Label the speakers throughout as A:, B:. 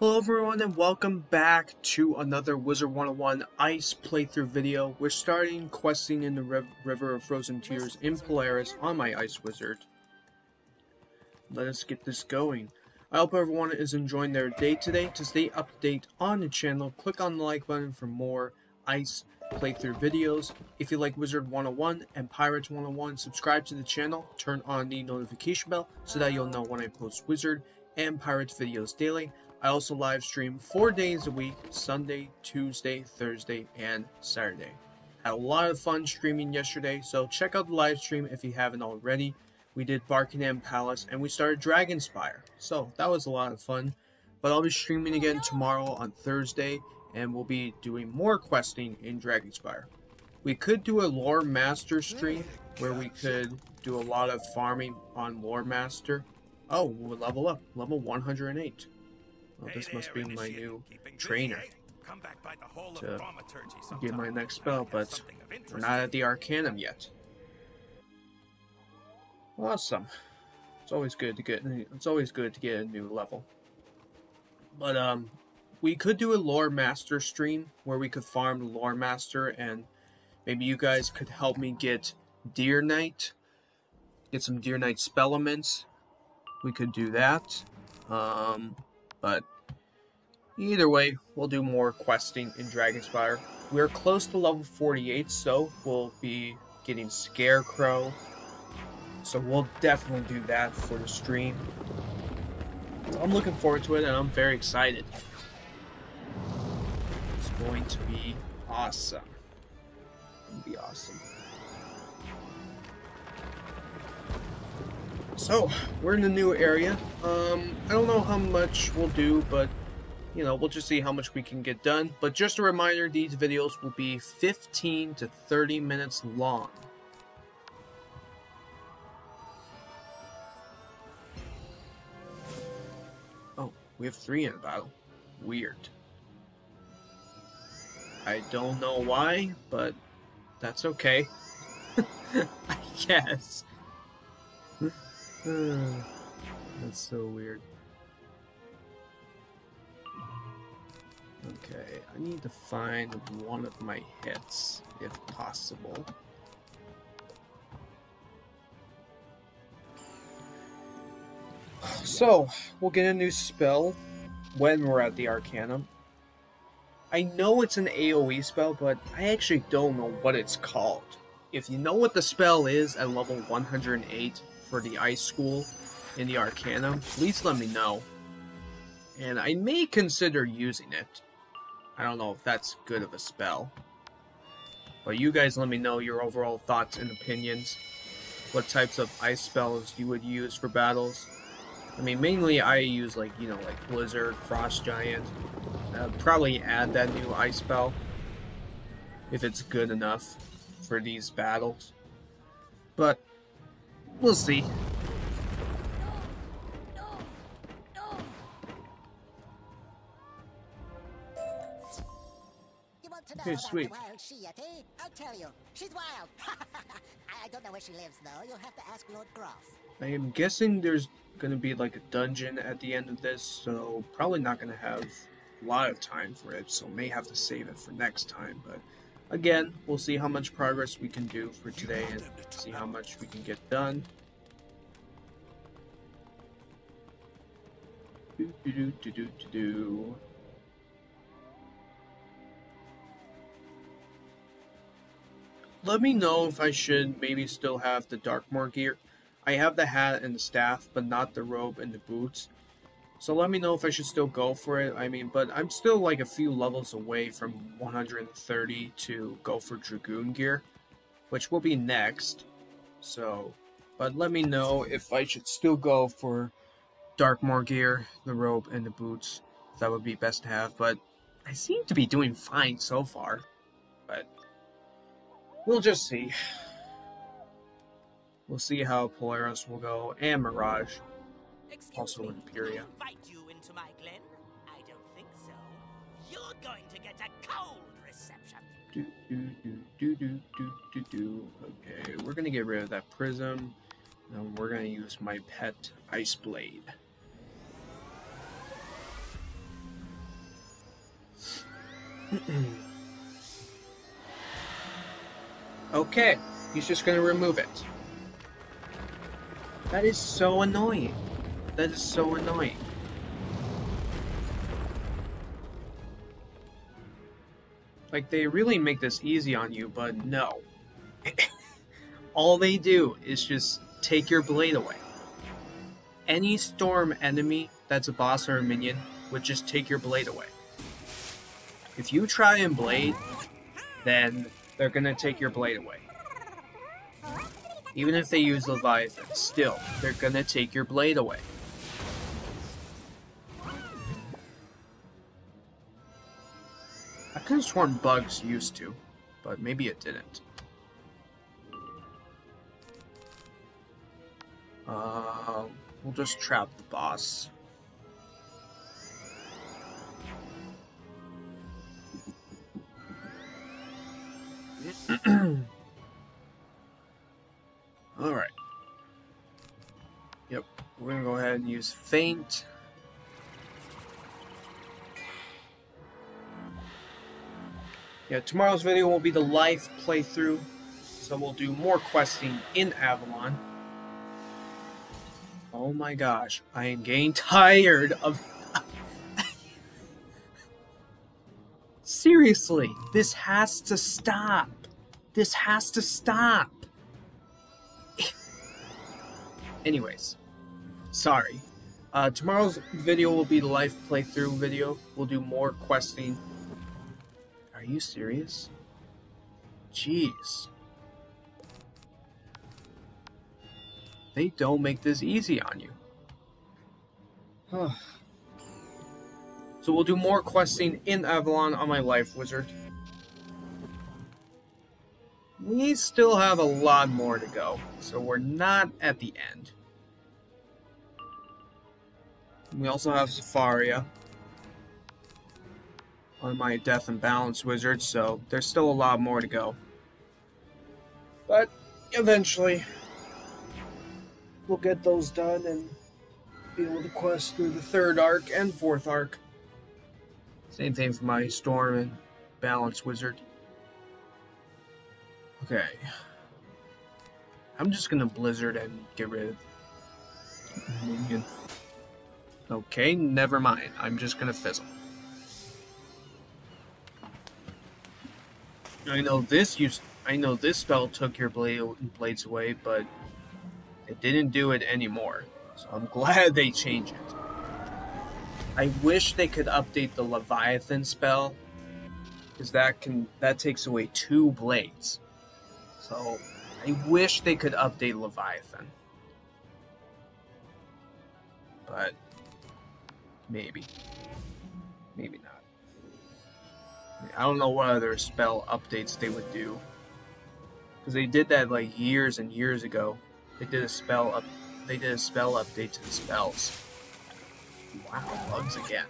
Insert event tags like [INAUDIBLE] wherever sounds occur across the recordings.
A: Hello everyone and welcome back to another Wizard 101 Ice playthrough video. We're starting questing in the Riv River of Frozen Tears in Polaris on my Ice Wizard. Let us get this going. I hope everyone is enjoying their day today. To stay up to date on the channel, click on the like button for more Ice playthrough videos. If you like Wizard 101 and Pirates 101, subscribe to the channel, turn on the notification bell so that you'll know when I post Wizard and Pirates videos daily. I also live stream four days a week Sunday, Tuesday, Thursday, and Saturday. Had a lot of fun streaming yesterday, so check out the live stream if you haven't already. We did Barkingham Palace and we started Dragonspire, so that was a lot of fun. But I'll be streaming again tomorrow on Thursday, and we'll be doing more questing in Dragonspire. We could do a Lore Master stream where we could do a lot of farming on Lore Master. Oh, we'll level up, level 108. Well, this must be my new trainer to get my next spell, but we're not at the Arcanum yet. Awesome. It's always good to get. It's always good to get a new level. But um, we could do a lore master stream where we could farm lore master, and maybe you guys could help me get Deer Knight, get some Deer Knight spellements. We could do that. Um, but either way, we'll do more questing in Dragonspire. We're close to level 48, so we'll be getting Scarecrow. So we'll definitely do that for the stream. So I'm looking forward to it, and I'm very excited. It's going to be awesome. It'll be awesome. So, we're in the new area. Um, I don't know how much we'll do, but, you know, we'll just see how much we can get done. But just a reminder, these videos will be 15 to 30 minutes long. Oh, we have three in a battle. Weird. I don't know why, but that's okay. [LAUGHS] I guess. That's so weird. Okay, I need to find one of my hits, if possible. So, we'll get a new spell when we're at the Arcanum. I know it's an AoE spell, but I actually don't know what it's called. If you know what the spell is at level 108, for the Ice School in the Arcanum, please let me know. And I may consider using it. I don't know if that's good of a spell. But you guys let me know your overall thoughts and opinions. What types of ice spells you would use for battles. I mean, mainly I use like, you know, like Blizzard, Frost Giant. I'd probably add that new ice spell. If it's good enough for these battles. But We'll see. Okay, sweet.
B: wild she eh? I'll tell you. She's wild. [LAUGHS] I don't know where she lives, though. You'll have to ask Lord Groff.
A: I am guessing there's gonna be like a dungeon at the end of this, so probably not gonna have a lot of time for it, so may have to save it for next time, but Again, we'll see how much progress we can do for today and see how much we can get done. Do, do, do, do, do, do. Let me know if I should maybe still have the Darkmoor gear. I have the hat and the staff, but not the robe and the boots. So let me know if I should still go for it. I mean, but I'm still like a few levels away from 130 to go for Dragoon gear, which will be next. So, but let me know if I should still go for Darkmoor gear, the robe, and the boots. That would be best to have, but I seem to be doing fine so far. But we'll just see. We'll see how Polaris will go, and Mirage.
C: Excuse
A: Also
C: me,
A: Imperia.
C: Invite you into my glen? I don't think so. You're going to get a cold reception.
A: Do, do, do, do, do, do, do, do. Okay, we're gonna get rid of that prism. And we're gonna use my pet Ice Blade. [CLEARS THROAT] okay, he's just gonna remove it. That is so annoying. That is so annoying. Like, they really make this easy on you, but no. [LAUGHS] All they do is just take your blade away. Any storm enemy that's a boss or a minion would just take your blade away. If you try and blade, then they're gonna take your blade away. Even if they use Leviathan, still, they're gonna take your blade away. Sworn bugs used to, but maybe it didn't. Uh, we'll just trap the boss. [CLEARS THROAT] Alright. Yep, we're gonna go ahead and use Faint. Yeah, tomorrow's video will be the live playthrough, so we'll do more questing in Avalon. Oh my gosh, I am getting [LAUGHS] tired of... [LAUGHS] Seriously, this has to stop. This has to stop. [LAUGHS] Anyways, sorry. Uh, tomorrow's video will be the live playthrough video. We'll do more questing you serious? Jeez. They don't make this easy on you. [SIGHS] so we'll do more questing in Avalon on my Life Wizard. We still have a lot more to go, so we're not at the end. We also have Zafaria, on my Death and Balance wizard, so there's still a lot more to go. But eventually, we'll get those done and be able to quest through the third arc and fourth arc. Same thing for my Storm and Balance wizard. Okay. I'm just gonna Blizzard and get rid of Minion. Okay, never mind. I'm just gonna Fizzle. I know this. I know this spell took your blade blades away, but it didn't do it anymore. So I'm glad they changed it. I wish they could update the Leviathan spell, because that can that takes away two blades. So I wish they could update Leviathan, but maybe, maybe not. I don't know what other spell updates they would do. Because they did that like years and years ago. They did a spell up they did a spell update to the spells. Wow, bugs again.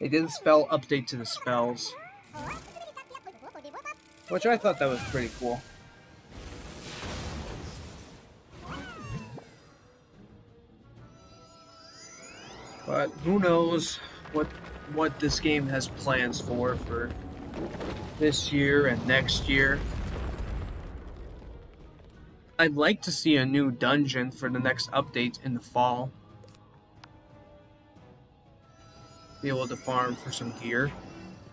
A: They did a spell update to the spells. Which I thought that was pretty cool. But who knows what what this game has plans for for this year and next year. I'd like to see a new dungeon for the next update in the fall. Be able to farm for some gear.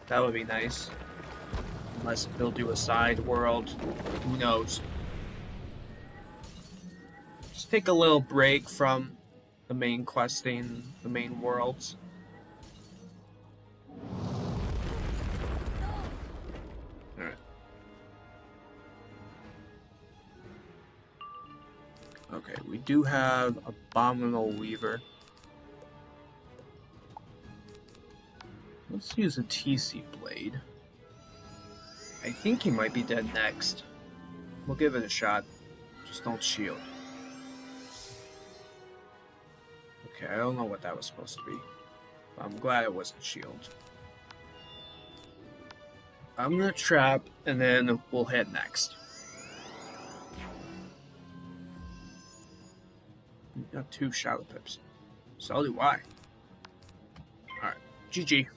A: That would be nice. Unless they'll do a side world. Who knows? Just take a little break from the main questing, the main worlds. Okay, we do have Abominable Weaver. Let's use a TC Blade. I think he might be dead next. We'll give it a shot. Just don't shield. Okay, I don't know what that was supposed to be. I'm glad it wasn't shield. I'm gonna trap, and then we'll head next. Got two shadow pips. So do I. Alright, GG.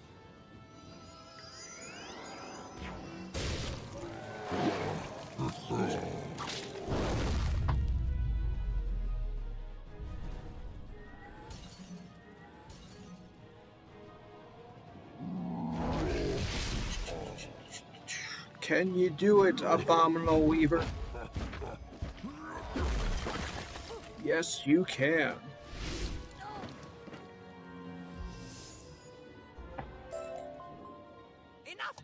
A: Can you do it, Abominable Weaver? Yes, you can.
C: Enough!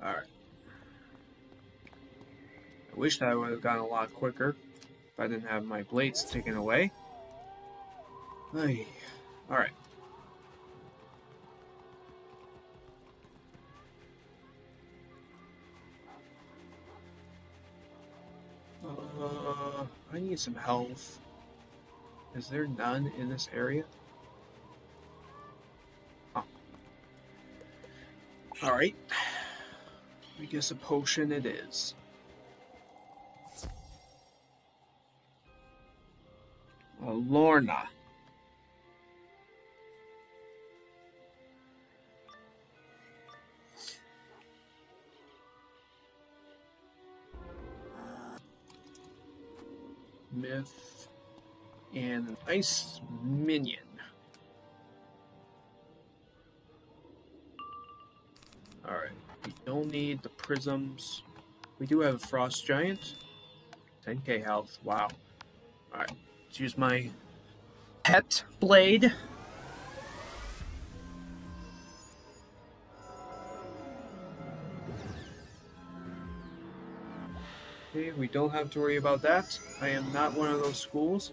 A: Alright. I wish that would have gone a lot quicker if I didn't have my blades taken away. Ay. Alright. Uh, I need some health. Is there none in this area? Oh. Alright. I guess a potion it is. A Myth and an ice minion. Alright, we don't need the prisms. We do have a frost giant. 10k health, wow. Alright, let's use my pet blade. Okay, we don't have to worry about that. I am not one of those schools.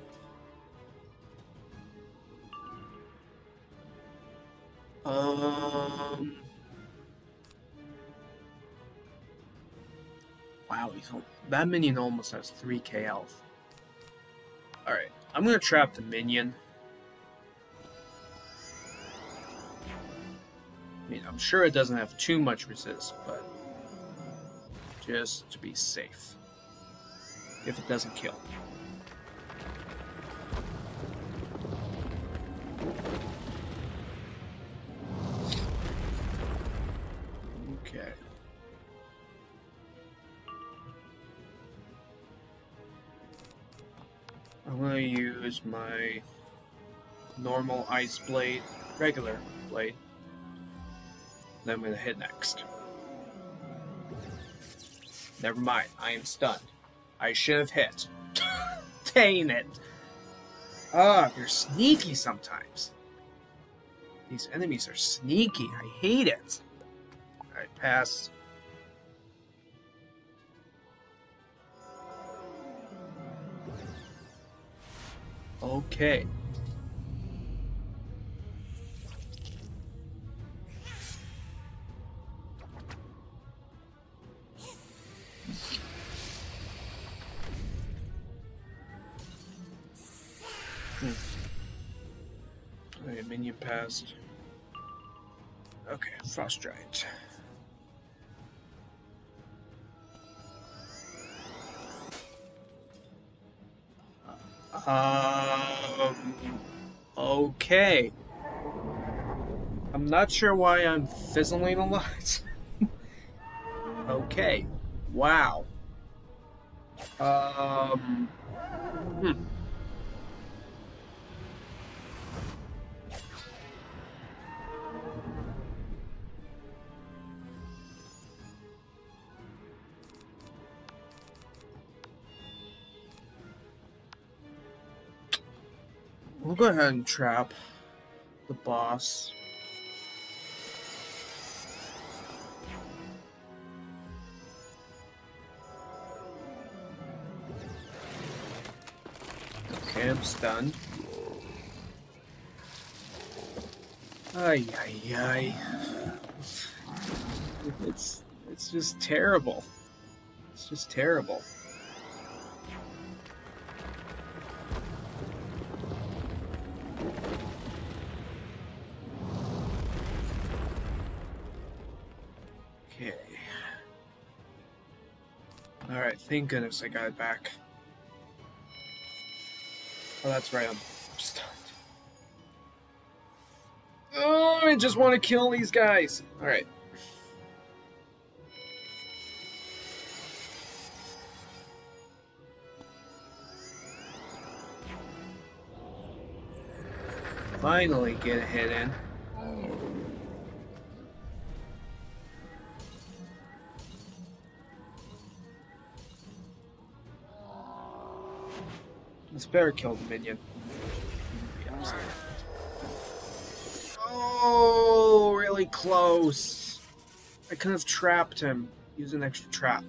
A: Um. Wow, that minion almost has 3k health. Alright, I'm gonna trap the minion. I mean, I'm sure it doesn't have too much resist, but just to be safe. If it doesn't kill. Okay. I'm gonna use my normal ice blade, regular blade. Then I'm gonna hit next. Never mind, I am stunned. I should have hit. [LAUGHS] Dang it. Ah, they're sneaky sometimes. These enemies are sneaky. I hate it. Alright, pass. Okay. Minion passed. Okay, Frost Giant. Um. Okay. I'm not sure why I'm fizzling a lot. [LAUGHS] okay. Wow. Um. Go ahead and trap the boss. Okay, I'm stunned. Ay, ay, ay. It's, it's just terrible. It's just terrible. Thank goodness I got it back. Oh, that's right, I'm stunned. Oh, I just want to kill these guys. Alright. Finally get a hit in. Bear killed the minion. Oh, really close. I could have trapped him. Use an extra trap.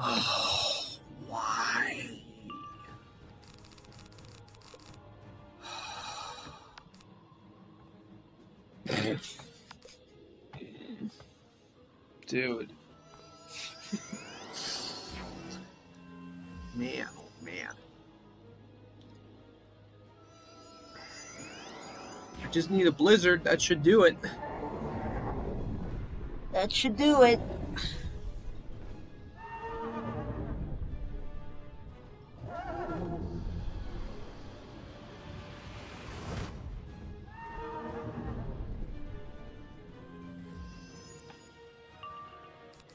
A: Oh, [SIGHS] why? [SIGHS] Dude. [LAUGHS] man, man. I just need a blizzard. That should do it. That should do it.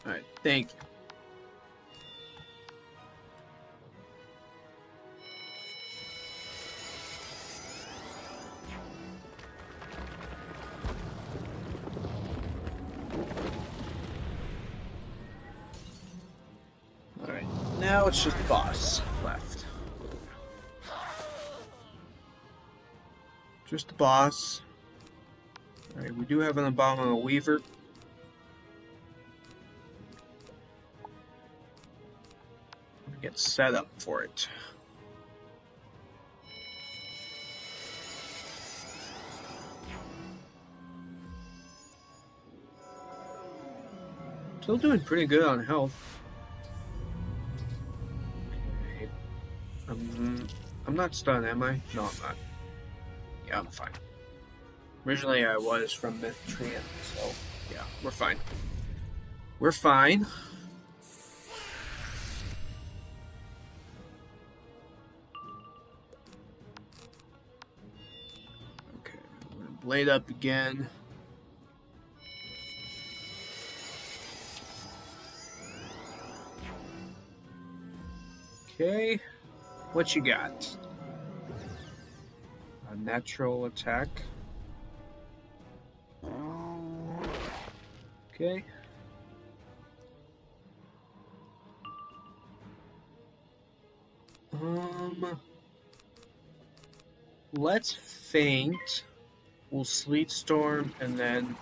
A: Alright, thank you. It's just the boss left. Just the boss. Alright, we do have an Abominable Weaver. Get set up for it. Still doing pretty good on health. I'm not stunned, am I? No, I'm not. Yeah, I'm fine. Originally, I was from Mithrian, so yeah, we're fine. We're fine. Okay, I'm gonna blade up again. Okay, what you got? Natural attack. Okay. Um, let's faint. We'll sleet storm, and then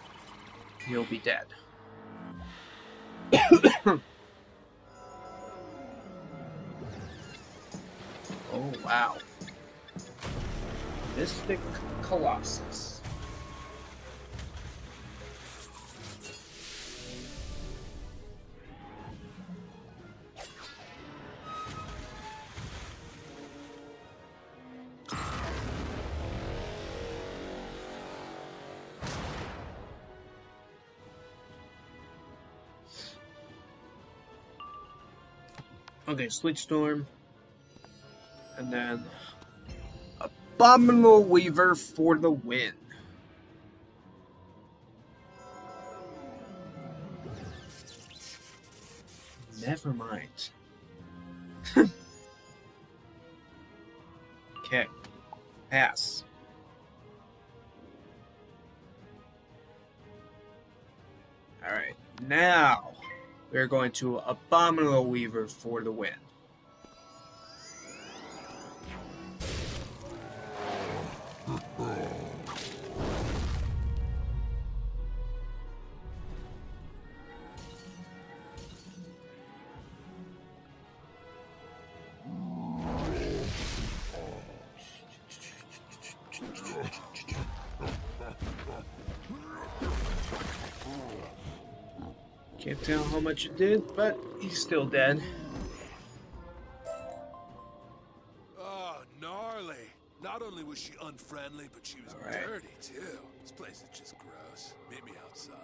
A: you'll be dead. [COUGHS] oh wow! Mystic Colossus. Okay, Sleet Storm. And then Abominable Weaver for the win. Never mind. [LAUGHS] okay. Pass. Alright, now we're going to Abominable Weaver for the win. Can't tell how much it did, but he's still dead.
D: Oh, gnarly. Not only was she unfriendly, but she was
A: right.
D: dirty, too. This place is just gross. Meet me outside.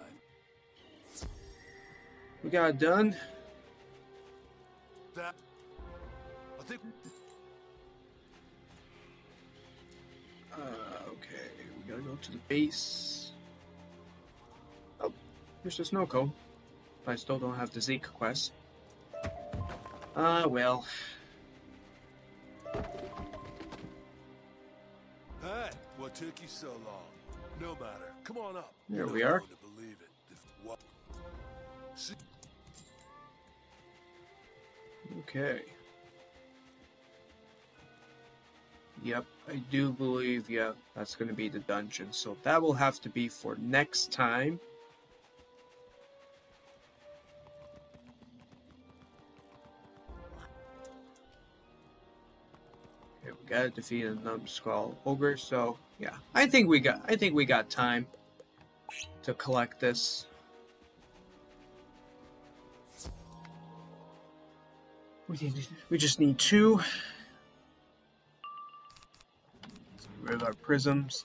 A: We got it done.
D: That... I think...
A: Uh, okay, we gotta go to the base. Oh, there's the snow cone. But I still don't have the Zeke quest. Ah, well.
D: Hey, what took you so long? No matter. Come on up.
A: Here we are.
D: to believe it. What- See,
A: Okay. Yep, I do believe, yeah, that's going to be the dungeon. So that will have to be for next time. Gotta defeat a numbskull ogre, so yeah. I think we got I think we got time to collect this. We need, we just need two. Let's get rid of our prisms.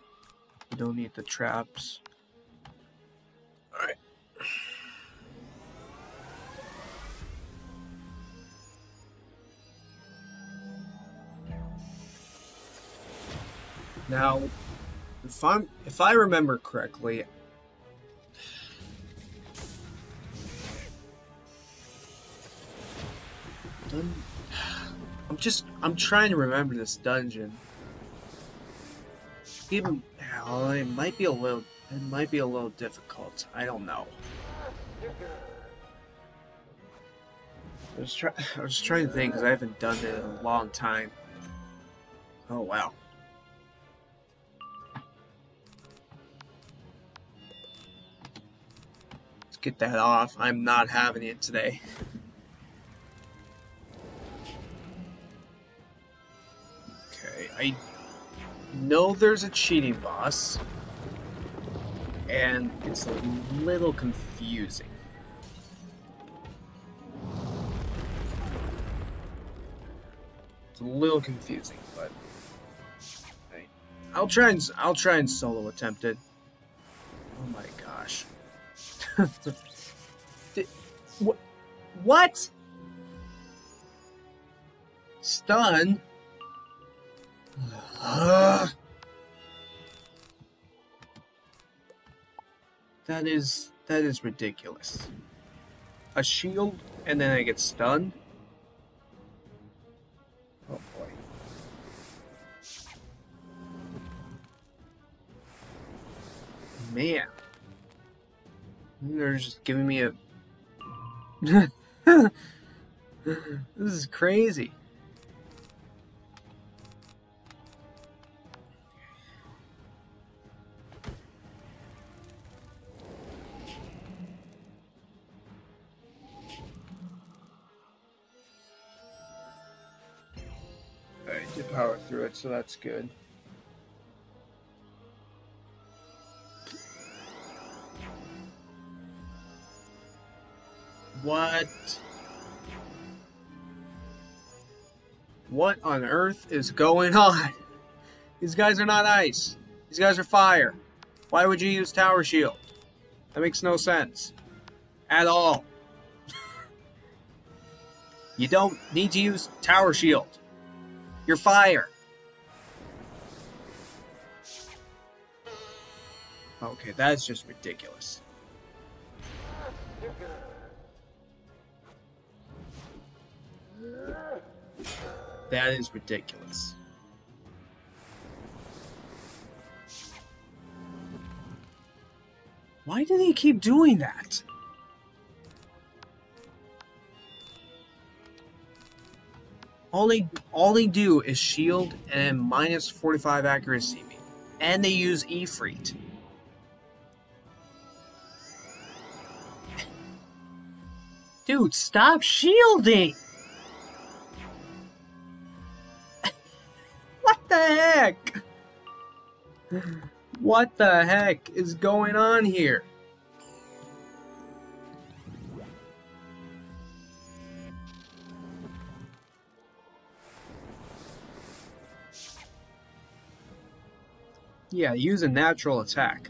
A: We don't need the traps. Now, if I'm if I remember correctly, dun- I'm just I'm trying to remember this dungeon. Even well, it might be a little it might be a little difficult. I don't know. I was trying I was trying to think because I haven't done it in a long time. Oh wow. Get that off. I'm not having it today. Okay, I know there's a cheating boss, and it's a little confusing. It's a little confusing, but I'll try and I'll try and solo attempt it. What? Stun? That is that is ridiculous. A shield and then I get stunned? Oh boy. Man. They're just giving me a [LAUGHS] This is crazy. I did power through it, so that's good. What? What on earth is going [LAUGHS] on? These guys are not ice. These guys are fire. Why would you use Tower Shield? That makes no sense. At all. [LAUGHS] you don't need to use Tower Shield. You're fire. Okay, that's just ridiculous. That is ridiculous. Why do they keep doing that? All they all they do is shield and minus 45 accuracy. And they use Efreet. Dude, stop shielding! What the heck is going on here? Yeah, use a natural attack.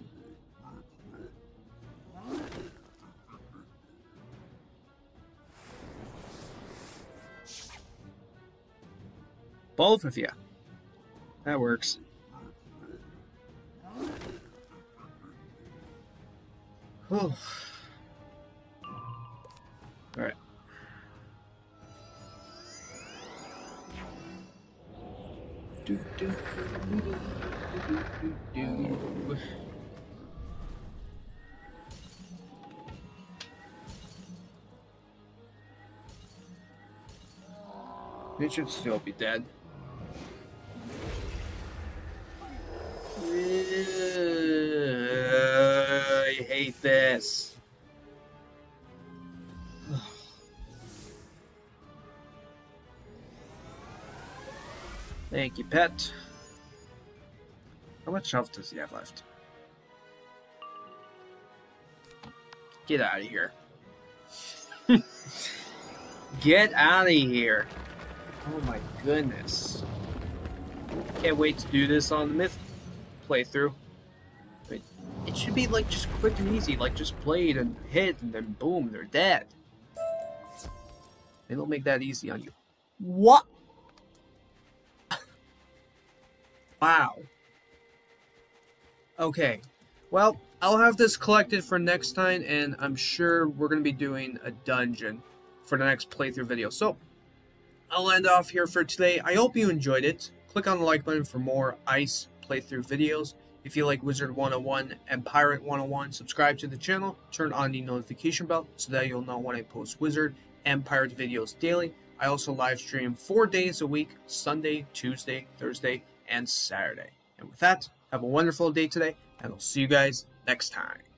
A: Both of you. That works. Whew. Do, do, do, do, do. It should still be dead. This. [SIGHS] Thank you, pet. How much health does he have left? Get out of here. [LAUGHS] Get out of here. Oh my goodness. Can't wait to do this on the Myth playthrough. It should be like just quick and easy, like just blade and hit and then boom, they're dead. They don't make that easy on you. What? [LAUGHS] wow. Okay. Well, I'll have this collected for next time, and I'm sure we're going to be doing a dungeon for the next playthrough video. So, I'll end off here for today. I hope you enjoyed it. Click on the like button for more ICE playthrough videos. If you like Wizard 101 and Pirate 101, subscribe to the channel, turn on the notification bell so that you'll know when I post Wizard and Pirate videos daily. I also live stream four days a week Sunday, Tuesday, Thursday, and Saturday. And with that, have a wonderful day today, and I'll see you guys next time.